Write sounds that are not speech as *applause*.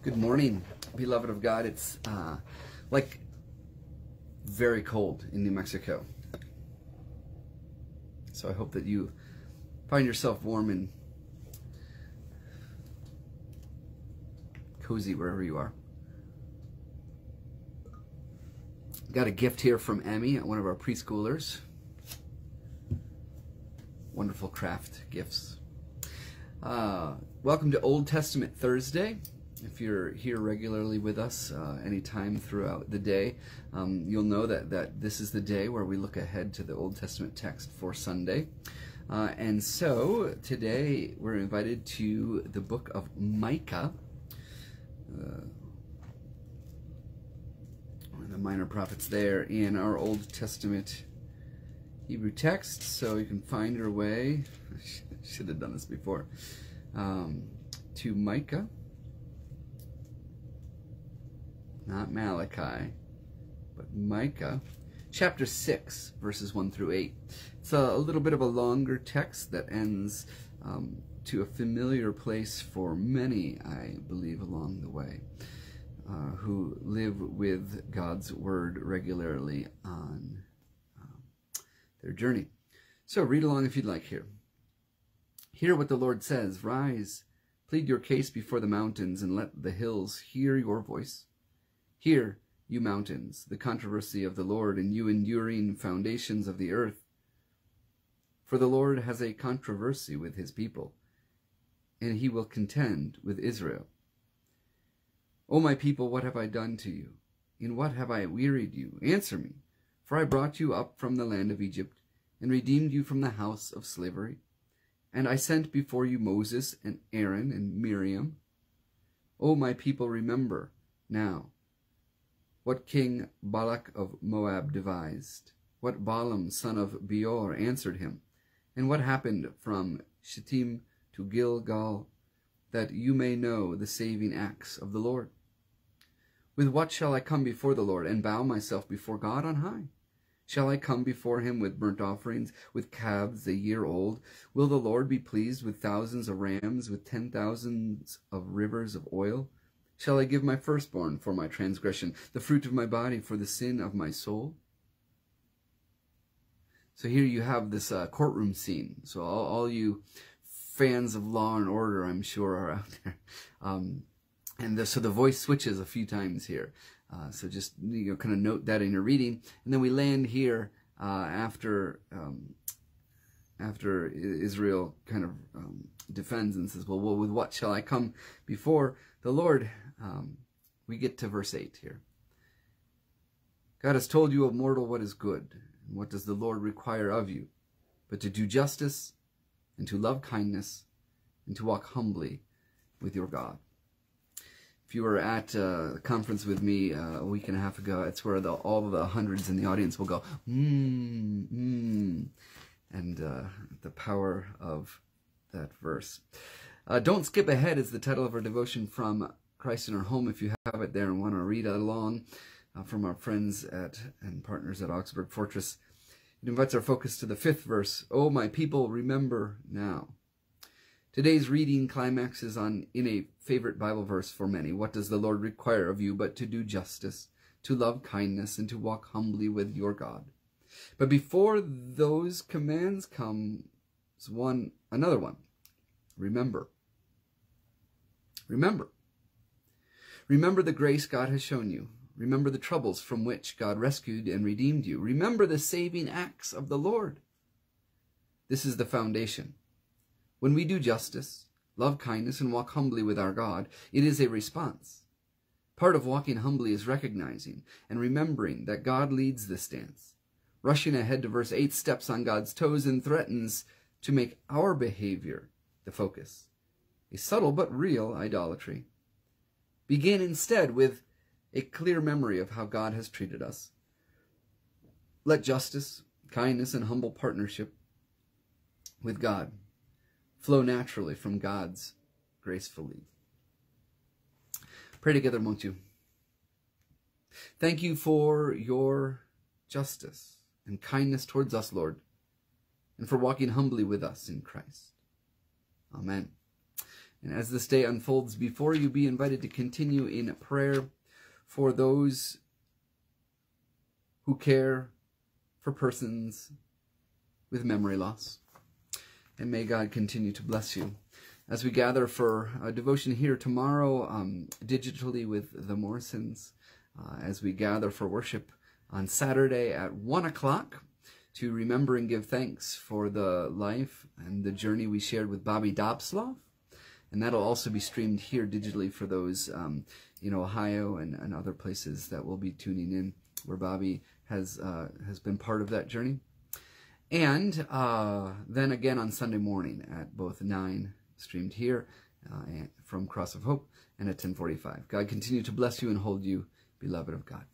Good morning, beloved of God. It's uh, like very cold in New Mexico. So I hope that you find yourself warm and cozy wherever you are. Got a gift here from Emmy, one of our preschoolers. Wonderful craft gifts. Uh, welcome to Old Testament Thursday. If you're here regularly with us uh, anytime throughout the day, um, you'll know that, that this is the day where we look ahead to the Old Testament text for Sunday. Uh, and so today we're invited to the book of Micah. Uh, one of the minor prophets there in our Old Testament Hebrew text, so you can find your way. *laughs* I should have done this before. Um, to Micah, not Malachi, but Micah, chapter 6, verses 1 through 8. It's a, a little bit of a longer text that ends um, to a familiar place for many, I believe, along the way. Uh, who live with God's word regularly on um, their journey. So read along if you'd like here. Hear what the Lord says. Rise, plead your case before the mountains, and let the hills hear your voice. Hear, you mountains, the controversy of the Lord, and you enduring foundations of the earth. For the Lord has a controversy with his people, and he will contend with Israel. O my people, what have I done to you? In what have I wearied you? Answer me. For I brought you up from the land of Egypt, and redeemed you from the house of slavery. And I sent before you Moses, and Aaron, and Miriam. O my people, remember now what King Balak of Moab devised, what Balaam son of Beor answered him, and what happened from Shittim to Gilgal, that you may know the saving acts of the Lord. With what shall I come before the Lord and bow myself before God on high? Shall I come before him with burnt offerings, with calves a year old? Will the Lord be pleased with thousands of rams, with ten thousands of rivers of oil? Shall I give my firstborn for my transgression, the fruit of my body for the sin of my soul? So here you have this uh, courtroom scene. So all, all, you fans of Law and Order, I'm sure, are out there. *laughs* Um, and the, so the voice switches a few times here. Uh, so just you know, kind of note that in your reading. And then we land here uh, after um, after Israel kind of um, defends and says, well, well, with what shall I come before the Lord? Um, we get to verse 8 here. God has told you, O mortal, what is good, and what does the Lord require of you, but to do justice, and to love kindness, and to walk humbly with your God if you were at a conference with me uh, a week and a half ago, it's where the, all the hundreds in the audience will go, mmm, mmm, and uh, the power of that verse. Uh, Don't Skip Ahead is the title of our devotion from Christ in Our Home. If you have it there and want to read along uh, from our friends at and partners at Augsburg Fortress, it invites our focus to the fifth verse. Oh, my people, remember now. Today's reading climaxes on in a favorite Bible verse for many. What does the Lord require of you but to do justice, to love kindness, and to walk humbly with your God? But before those commands comes one another one. Remember. Remember. Remember the grace God has shown you. Remember the troubles from which God rescued and redeemed you. Remember the saving acts of the Lord. This is the foundation. When we do justice, love kindness, and walk humbly with our God, it is a response. Part of walking humbly is recognizing and remembering that God leads this dance. Rushing ahead to verse 8 steps on God's toes and threatens to make our behavior the focus. A subtle but real idolatry. Begin instead with a clear memory of how God has treated us. Let justice, kindness, and humble partnership with God flow naturally from God's gracefully. Pray together, won't you? Thank you for your justice and kindness towards us, Lord, and for walking humbly with us in Christ. Amen. And as this day unfolds before you, be invited to continue in prayer for those who care for persons with memory loss. And may God continue to bless you. As we gather for a devotion here tomorrow, um, digitally with the Morrisons, uh, as we gather for worship on Saturday at 1 o'clock to remember and give thanks for the life and the journey we shared with Bobby Dobsloff. And that'll also be streamed here digitally for those um, in Ohio and, and other places that will be tuning in where Bobby has, uh, has been part of that journey. And uh, then again on Sunday morning at both 9 streamed here uh, from Cross of Hope and at 1045. God continue to bless you and hold you, beloved of God.